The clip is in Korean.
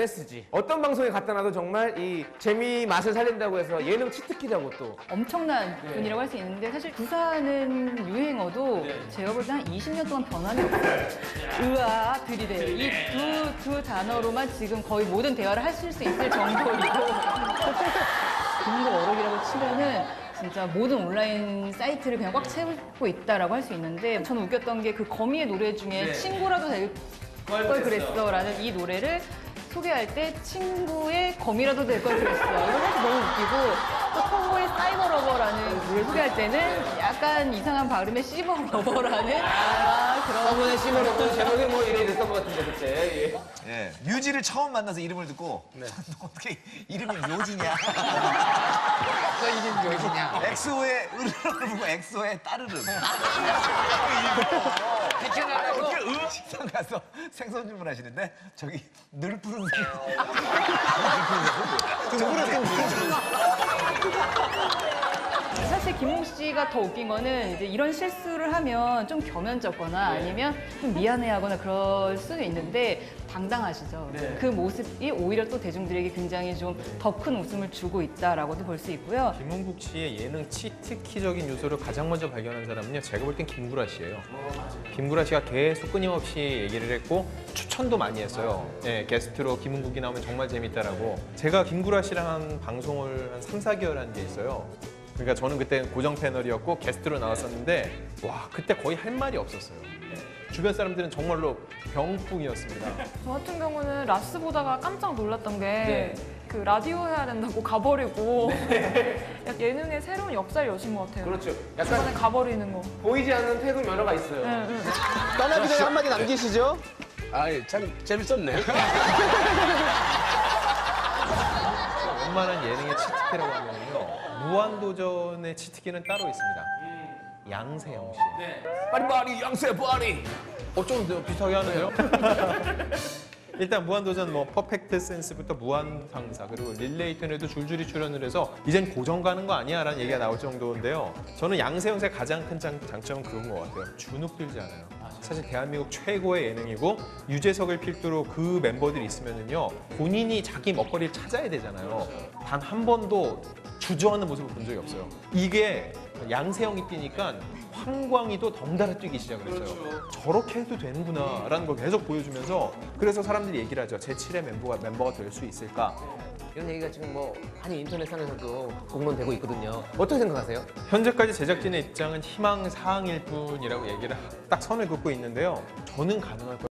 MSG 어떤 방송에 갖다 놔도 정말 이 재미 맛을 살린다고 해서 예능 치트키라고 또. 엄청난 분이라고 할 수 있는데 사실 구사하는 유행어도 제가 볼 때 한 20년 동안 변함이 없어요. 으아, 들이대. 이두 두 단어로만 지금 거의 모든 대화를 하실 수 있을 정도이고. 중국 어록이라고 치면은 진짜 모든 온라인 사이트를 그냥 꽉 채우고 있다라고 할 수 있는데 저는 웃겼던 게 그 거미의 노래 중에 친구라도 될 걸 그랬어라는 이 노래를 소개할 때 친구의 껌이라도 될 걸 그랬어. 이거 사실 너무 웃기고 또 톰보이 cyber lover라는 노래 소개할 때는 약간 이상한 발음의 시버 lover라는 아, 그런 저번에 심어놓고 제목이 뭐 이래 이랬던 것 같은데 그때 예. 예, 뮤지를 처음 만나서 이름을 듣고 너 어떻게 이름이 묘지냐? 너 이름 묘지냐? 엑소의 으르렁을 보고 엑소의 따르릉. 비켜나라고 어떻게 식당 가서 생선 주문하시는데 저기 늘 푸른 생선. 사실 김홍 씨가 더 웃긴 거는 이제 이런 실수를 하면 좀 겸연쩍거나 아니면 좀 미안해하거나 그럴 수도 있는데 당당하시죠. 그 모습이 오히려 또 대중들에게 굉장히 좀 더 큰 웃음을 주고 있다라고도 볼 수 있고요. 김홍국 씨의 예능 치트키적인 요소를 가장 먼저 발견한 사람은요. 제가 볼 땐 김구라 씨예요. 김구라 씨가 계속 끊임없이 얘기를 했고 추천도 많이 했어요. 예, 게스트로 김홍국이 나오면 정말 재밌다라고. 제가 김구라 씨랑 한 방송을 한 3, 4개월 한 게 있어요. 그러니까 저는 그때 고정 패널이었고 게스트로 나왔었는데 와 그때 거의 할 말이 없었어요. 예. 주변 사람들은 정말로 병풍이었습니다. 저 같은 경우는 라스 보다가 깜짝 놀랐던 게그 네. 라디오 해야 된다고 가버리고 약간 예능의 새로운 역사를 여신 것 같아요. 그렇죠 중간에 약간 가버리는 거. 보이지 않는 퇴근 면허가 있어요 네, 네. 떠나기 전에 한마디 남기시죠? 아이 참 재밌었네. 웬만한 예능의 치트키라고 하면요 무한도전의 치트키는 따로 있습니다. 양세형 씨. 빠리 빠리 양세 빠리 어좀 더 비슷하게 하네요. 일단 무한도전 뭐 perfect sense부터 무한상사 그리고 릴레이툰에도 줄줄이 출연을 해서 이젠 고정 가는 거 아니야 라는 얘기가 나올 정도인데요. 저는 양세형의 가장 큰 장, 장점은 그런 것 같아요. 주눅 들지 않아요. 사실 대한민국 최고의 예능이고 유재석을 필두로 그 멤버들이 있으면은요 본인이 자기 먹거리를 찾아야 되잖아요. 단 한 번도 주저하는 모습을 본 적이 없어요. 이게 양세형이 뛰니까 황광이도 덩달아 뛰기 시작을 했어요. 저렇게 해도 되는구나 라는 걸 계속 보여주면서 그래서 사람들이 얘기를 하죠. 제7의 멤버가 멤버가 될 수 있을까? 이런 얘기가 지금 뭐 많이 인터넷상에서도 공론되고 있거든요 어떻게 생각하세요? 현재까지 제작진의 입장은 희망 사항일 뿐이라고 얘기를 딱 선을 긋고 있는데요. 저는 가능할 거예요.